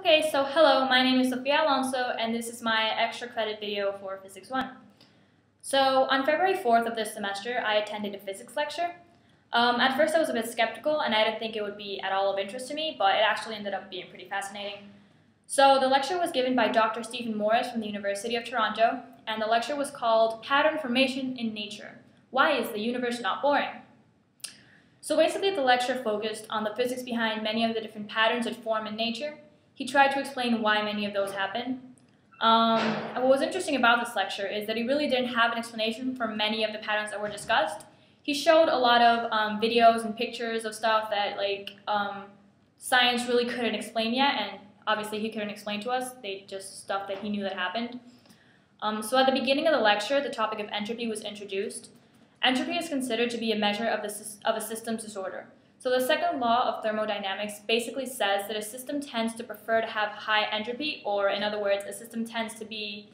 Okay, so hello, my name is Sofia Alonso, and this is my extra credit video for Physics 1. So, on February 4th of this semester, I attended a physics lecture. Um, at first, I was a bit skeptical, and I didn't think it would be at all of interest to me, but it actually ended up being pretty fascinating. So, the lecture was given by Dr. Stephen Morris from the University of Toronto, and the lecture was called Pattern Formation in Nature Why is the Universe Not Boring? So, basically, the lecture focused on the physics behind many of the different patterns that form in nature he tried to explain why many of those happen. Um, and what was interesting about this lecture is that he really didn't have an explanation for many of the patterns that were discussed. He showed a lot of um, videos and pictures of stuff that like um, science really couldn't explain yet, and obviously he couldn't explain to us. They just stuff that he knew that happened. Um, so at the beginning of the lecture, the topic of entropy was introduced. Entropy is considered to be a measure of, the, of a system's disorder. So the second law of thermodynamics basically says that a system tends to prefer to have high entropy, or in other words, a system tends to be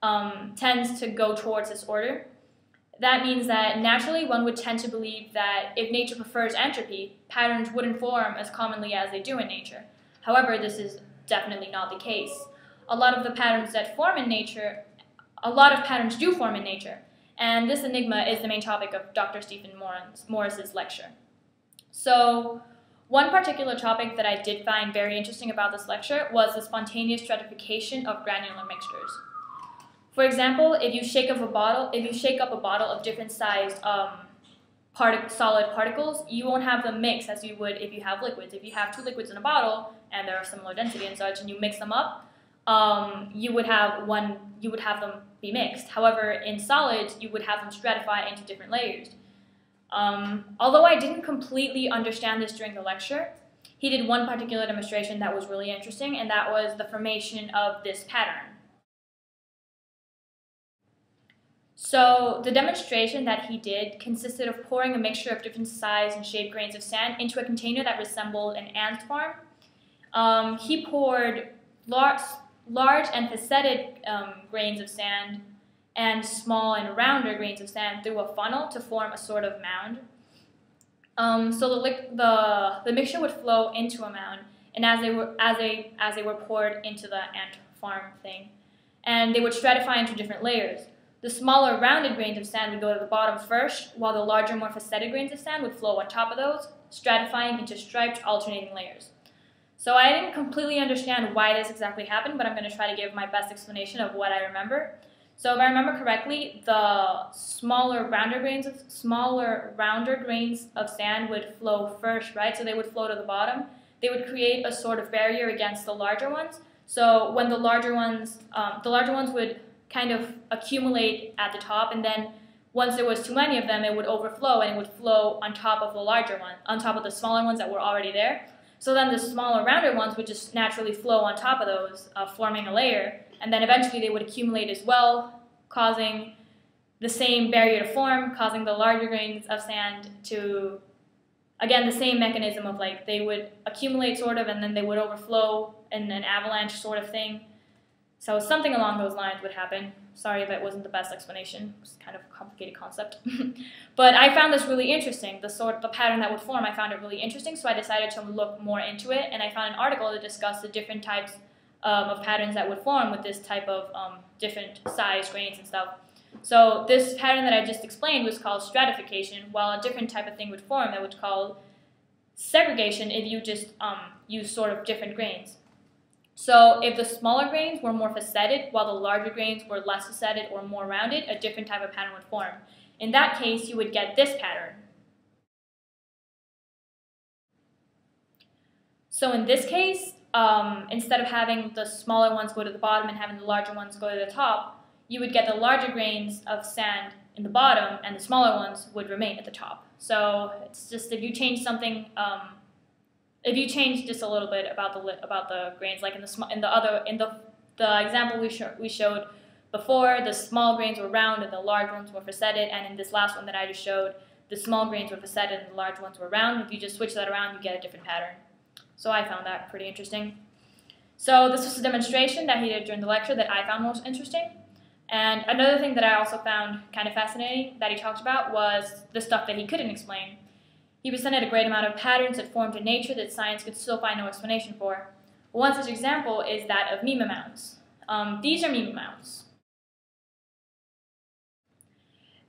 um, tends to go towards this order. That means that naturally one would tend to believe that if nature prefers entropy, patterns wouldn't form as commonly as they do in nature. However, this is definitely not the case. A lot of the patterns that form in nature, a lot of patterns do form in nature, and this enigma is the main topic of Dr. Stephen Morris's lecture. So one particular topic that I did find very interesting about this lecture was the spontaneous stratification of granular mixtures. For example, if you shake up a bottle, if you shake up a bottle of different sized um, partic solid particles, you won't have them mix as you would if you have liquids. If you have two liquids in a bottle and they're of similar density and such, and you mix them up, um, you would have one. You would have them be mixed. However, in solids, you would have them stratify into different layers. Um, although I didn't completely understand this during the lecture, he did one particular demonstration that was really interesting, and that was the formation of this pattern. So the demonstration that he did consisted of pouring a mixture of different size and shape grains of sand into a container that resembled an ant farm. Um, he poured large, large and faceted um, grains of sand and small and rounder grains of sand through a funnel to form a sort of mound. Um, so the, the, the mixture would flow into a mound, and as they were as they as they were poured into the ant farm thing, and they would stratify into different layers. The smaller rounded grains of sand would go to the bottom first, while the larger, more faceted grains of sand would flow on top of those, stratifying into striped alternating layers. So I didn't completely understand why this exactly happened, but I'm going to try to give my best explanation of what I remember. So if I remember correctly, the smaller rounder grains of smaller rounder grains of sand would flow first, right? So they would flow to the bottom. They would create a sort of barrier against the larger ones. So when the larger ones, um, the larger ones would kind of accumulate at the top, and then once there was too many of them, it would overflow and it would flow on top of the larger one, on top of the smaller ones that were already there. So then the smaller, rounder ones would just naturally flow on top of those, uh, forming a layer and then eventually they would accumulate as well, causing the same barrier to form, causing the larger grains of sand to, again, the same mechanism of like they would accumulate sort of and then they would overflow in an avalanche sort of thing. So something along those lines would happen. Sorry if it wasn't the best explanation. It's kind of a complicated concept. but I found this really interesting. The sort the pattern that would form, I found it really interesting, so I decided to look more into it and I found an article that discussed the different types um, of patterns that would form with this type of um, different size grains and stuff. So this pattern that I just explained was called stratification, while a different type of thing would form that would call segregation if you just um, use sort of different grains. So if the smaller grains were more faceted, while the larger grains were less faceted or more rounded, a different type of pattern would form. In that case, you would get this pattern. So in this case, um, instead of having the smaller ones go to the bottom and having the larger ones go to the top, you would get the larger grains of sand in the bottom and the smaller ones would remain at the top. So it's just if you change something, um, if you change just a little bit about the about the grains, like in the in the other in the the example we we showed before, the small grains were round and the large ones were faceted, and in this last one that I just showed, the small grains were faceted and the large ones were round. If you just switch that around, you get a different pattern. So I found that pretty interesting. So this was a demonstration that he did during the lecture that I found most interesting. And another thing that I also found kind of fascinating that he talked about was the stuff that he couldn't explain. He presented a great amount of patterns that formed in nature that science could still find no explanation for. One such example is that of Mima mounds. Um, these are Mima mounds.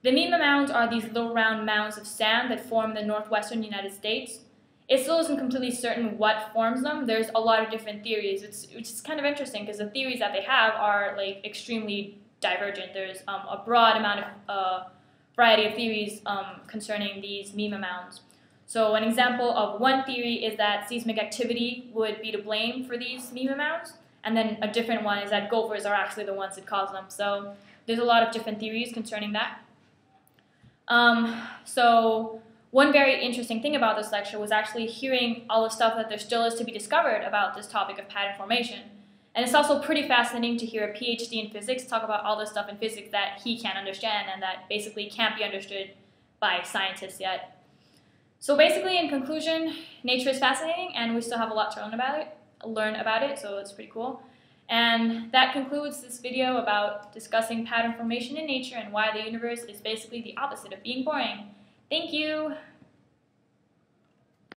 The Mima mounds are these little round mounds of sand that form the northwestern United States. It still isn't completely certain what forms them. There's a lot of different theories, it's, which is kind of interesting because the theories that they have are like extremely divergent. There's um, a broad amount of uh, variety of theories um, concerning these Mima mounds. So an example of one theory is that seismic activity would be to blame for these Mima mounds, and then a different one is that gophers are actually the ones that cause them. So there's a lot of different theories concerning that. Um, so one very interesting thing about this lecture was actually hearing all the stuff that there still is to be discovered about this topic of pattern formation. And it's also pretty fascinating to hear a PhD in physics talk about all the stuff in physics that he can't understand and that basically can't be understood by scientists yet. So basically, in conclusion, nature is fascinating and we still have a lot to learn about it, learn about it, so it's pretty cool. And that concludes this video about discussing pattern formation in nature and why the universe is basically the opposite of being boring. Thank you!